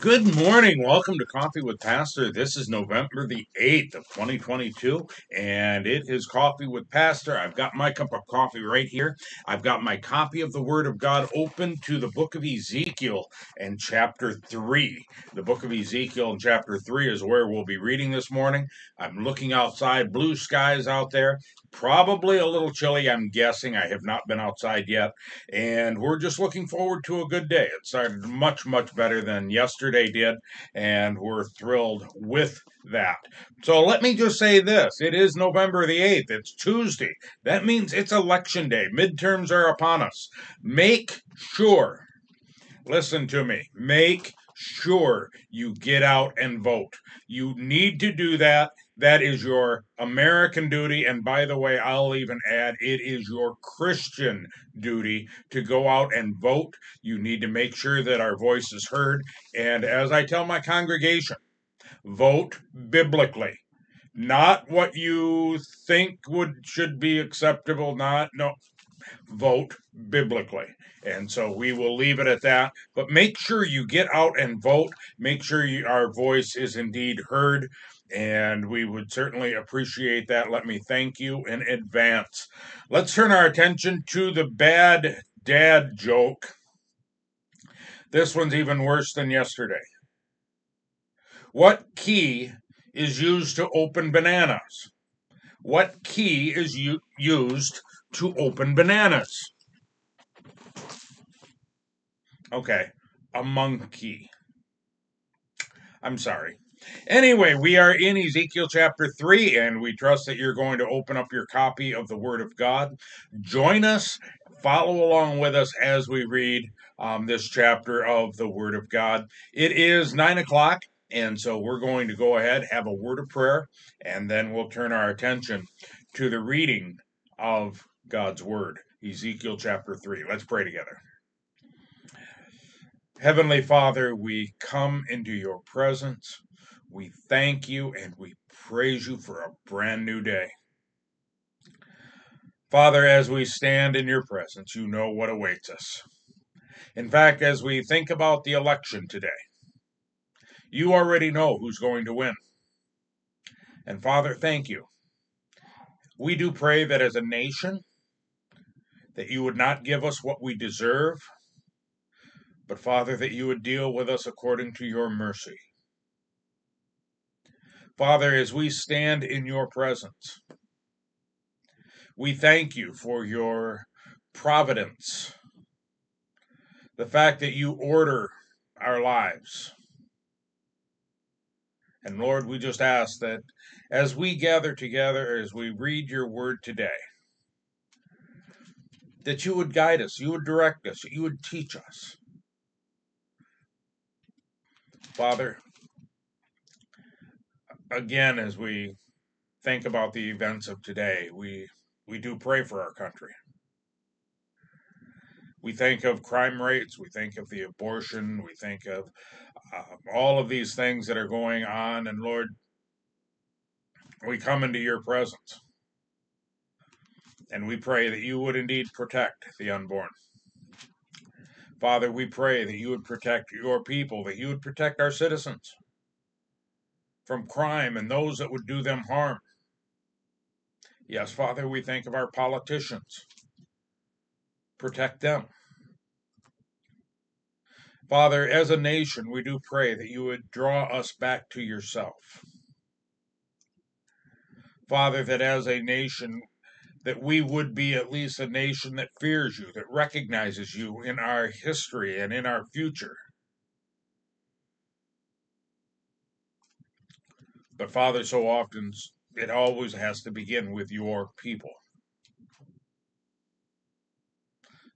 Good morning. Welcome to Coffee with Pastor. This is November the 8th of 2022, and it is Coffee with Pastor. I've got my cup of coffee right here. I've got my copy of the Word of God open to the book of Ezekiel and chapter 3. The book of Ezekiel and chapter 3 is where we'll be reading this morning. I'm looking outside, blue skies out there. Probably a little chilly, I'm guessing. I have not been outside yet. And we're just looking forward to a good day. It started much, much better than yesterday did. And we're thrilled with that. So let me just say this it is November the 8th. It's Tuesday. That means it's election day. Midterms are upon us. Make sure, listen to me, make sure you get out and vote. You need to do that. That is your American duty. And by the way, I'll even add it is your Christian duty to go out and vote. You need to make sure that our voice is heard. And as I tell my congregation, vote biblically not what you think would should be acceptable not no vote biblically and so we will leave it at that but make sure you get out and vote make sure you, our voice is indeed heard and we would certainly appreciate that let me thank you in advance let's turn our attention to the bad dad joke this one's even worse than yesterday what key is used to open bananas? What key is u- used to open bananas? Okay, a monkey. I'm sorry. Anyway, we are in Ezekiel chapter 3, and we trust that you're going to open up your copy of the Word of God. Join us, follow along with us as we read um, this chapter of the Word of God. It is 9 o'clock. And so we're going to go ahead, have a word of prayer, and then we'll turn our attention to the reading of God's word, Ezekiel chapter 3. Let's pray together. Heavenly Father, we come into your presence. We thank you and we praise you for a brand new day. Father, as we stand in your presence, you know what awaits us. In fact, as we think about the election today, you already know who's going to win. And Father, thank you. We do pray that as a nation, that you would not give us what we deserve, but Father, that you would deal with us according to your mercy. Father, as we stand in your presence, we thank you for your providence, the fact that you order our lives. And Lord, we just ask that as we gather together, as we read your word today, that you would guide us, you would direct us, you would teach us. Father, again, as we think about the events of today, we, we do pray for our country. We think of crime rates, we think of the abortion, we think of uh, all of these things that are going on. And Lord, we come into your presence. And we pray that you would indeed protect the unborn. Father, we pray that you would protect your people, that you would protect our citizens from crime and those that would do them harm. Yes, Father, we think of our politicians. Protect them. Father, as a nation, we do pray that you would draw us back to yourself. Father, that as a nation, that we would be at least a nation that fears you, that recognizes you in our history and in our future. But Father, so often it always has to begin with your people.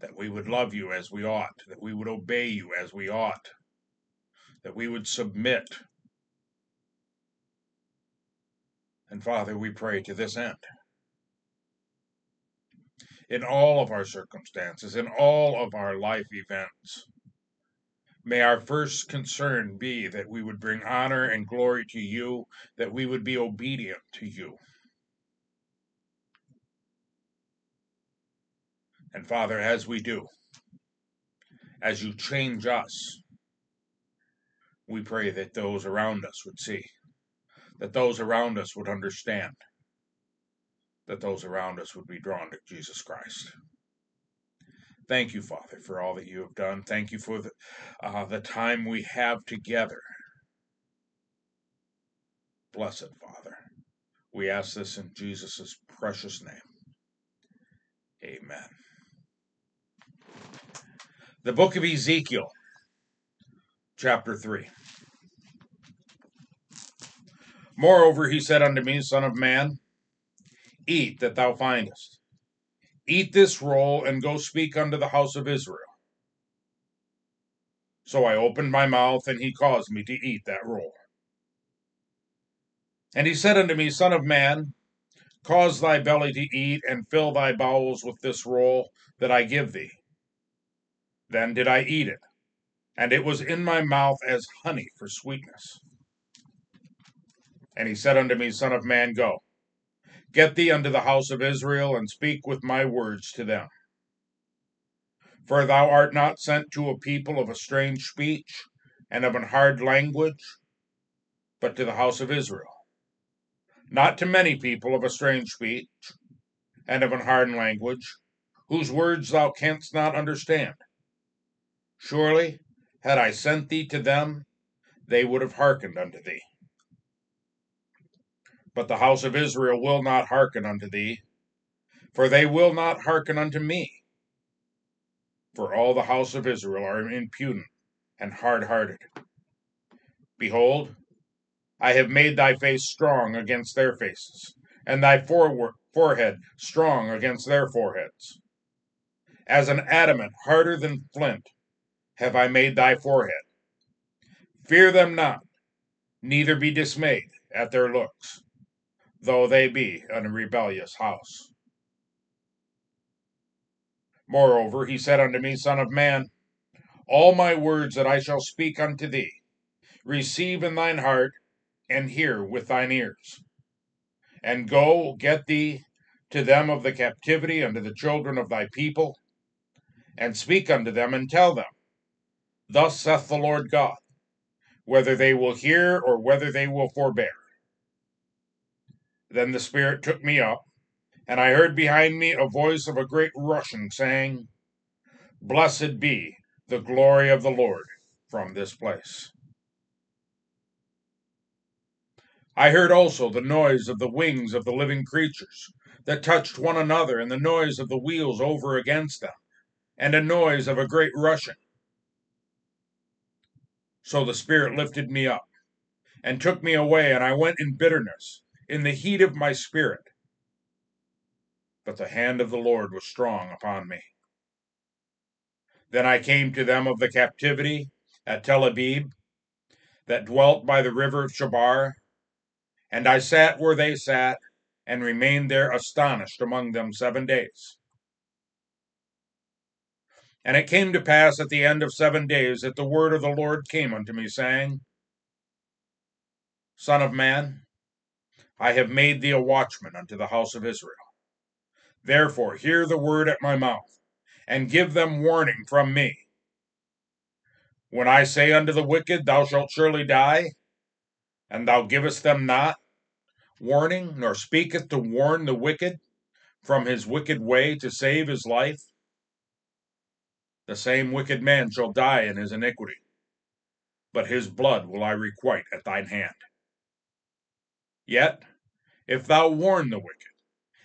that we would love you as we ought, that we would obey you as we ought, that we would submit. And Father, we pray to this end. In all of our circumstances, in all of our life events, may our first concern be that we would bring honor and glory to you, that we would be obedient to you. And Father, as we do, as you change us, We pray that those around us would see, that those around us would understand, that those around us would be drawn to Jesus Christ. Thank you, Father, for all that you have done. Thank you for the, uh, the time we have together. Blessed Father. We ask this in Jesus' precious name. Amen. The book of Ezekiel, chapter 3. Moreover, he said unto me, Son of man, eat that thou findest. Eat this roll, and go speak unto the house of Israel. So I opened my mouth, and he caused me to eat that roll. And he said unto me, Son of man, cause thy belly to eat, and fill thy bowels with this roll that I give thee. Then did I eat it, and it was in my mouth as honey for sweetness. And he said unto me, Son of man, go. Get thee unto the house of Israel, and speak with my words to them. For thou art not sent to a people of a strange speech and of an hard language, but to the house of Israel not to many people of a strange speech and of an hard language, whose words thou canst not understand. Surely, had I sent thee to them, they would have hearkened unto thee. But the house of Israel will not hearken unto thee, for they will not hearken unto me. For all the house of Israel are impudent and hard hearted. Behold, I have made thy face strong against their faces, and thy forehead strong against their foreheads. As an adamant harder than flint have I made thy forehead. Fear them not, neither be dismayed at their looks, though they be a rebellious house. Moreover, he said unto me, Son of man, all my words that I shall speak unto thee, receive in thine heart and hear with thine ears. And go, get thee to them of the captivity unto the children of thy people, and speak unto them, and tell them, Thus saith the Lord God, whether they will hear or whether they will forbear. Then the Spirit took me up, and I heard behind me a voice of a great rushing, saying, Blessed be the glory of the Lord from this place. I heard also the noise of the wings of the living creatures that touched one another, and the noise of the wheels over against them, and a noise of a great rushing. So the Spirit lifted me up, and took me away, and I went in bitterness, in the heat of my spirit. But the hand of the Lord was strong upon me. Then I came to them of the captivity at Tel Abib, that dwelt by the river of Chebar, and I sat where they sat, and remained there astonished among them seven days. And it came to pass at the end of seven days that the word of the Lord came unto me, saying, Son of man, I have made thee a watchman unto the house of Israel. Therefore hear the word at my mouth, and give them warning from me. When I say unto the wicked, Thou shalt surely die, and thou givest them not warning, nor speaketh to warn the wicked from his wicked way to save his life, the same wicked man shall die in his iniquity, but his blood will I requite at thine hand. Yet, if thou warn the wicked,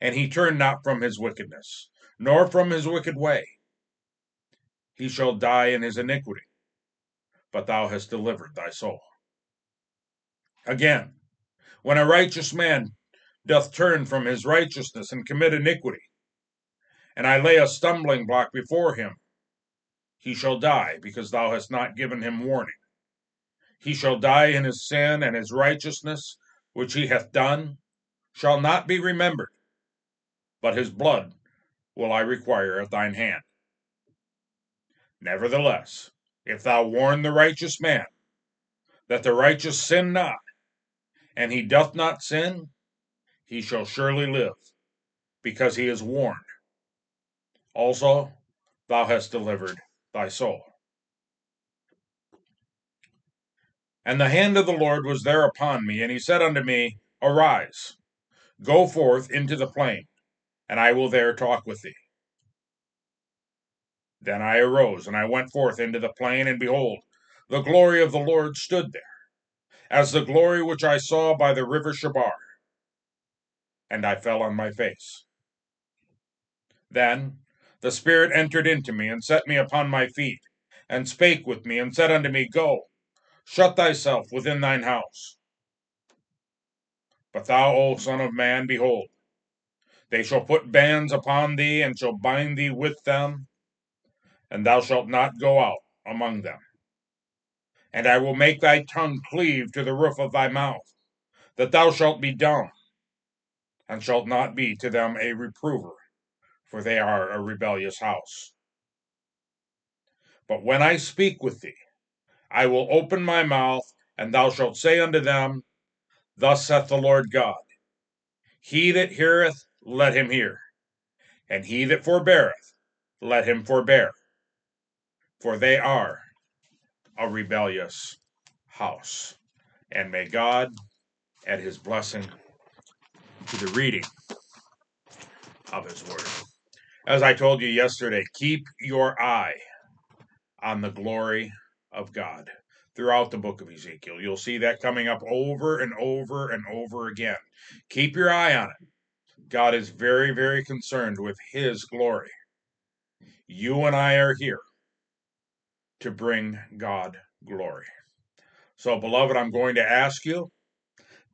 and he turn not from his wickedness, nor from his wicked way, he shall die in his iniquity, but thou hast delivered thy soul. Again, when a righteous man doth turn from his righteousness and commit iniquity, and I lay a stumbling block before him, he shall die, because thou hast not given him warning. He shall die in his sin, and his righteousness, which he hath done, shall not be remembered, but his blood will I require at thine hand. Nevertheless, if thou warn the righteous man, that the righteous sin not, and he doth not sin, he shall surely live, because he is warned. Also, thou hast delivered thy soul. And the hand of the Lord was there upon me, and he said unto me, Arise, go forth into the plain, and I will there talk with thee. Then I arose, and I went forth into the plain, and behold, the glory of the Lord stood there, as the glory which I saw by the river Chebar. And I fell on my face. Then the Spirit entered into me, and set me upon my feet, and spake with me, and said unto me, Go, shut thyself within thine house. But thou, O Son of Man, behold, they shall put bands upon thee, and shall bind thee with them, and thou shalt not go out among them. And I will make thy tongue cleave to the roof of thy mouth, that thou shalt be dumb, and shalt not be to them a reprover for they are a rebellious house. But when I speak with thee, I will open my mouth, and thou shalt say unto them, Thus saith the Lord God He that heareth, let him hear, and he that forbeareth, let him forbear, for they are a rebellious house. And may God add his blessing to the reading of his word. As I told you yesterday, keep your eye on the glory of God throughout the book of Ezekiel. You'll see that coming up over and over and over again. Keep your eye on it. God is very, very concerned with His glory. You and I are here to bring God glory. So, beloved, I'm going to ask you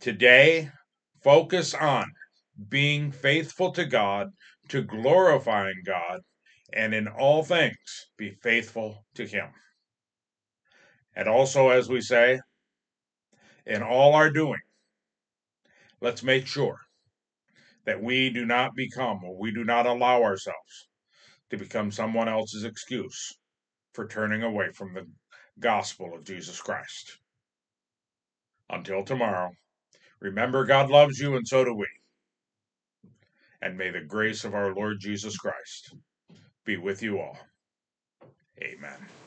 today focus on being faithful to God to glorifying God, and in all things be faithful to Him. And also, as we say, in all our doing, let's make sure that we do not become or we do not allow ourselves to become someone else's excuse for turning away from the gospel of Jesus Christ. Until tomorrow, remember God loves you and so do we and may the grace of our Lord Jesus Christ be with you all. Amen.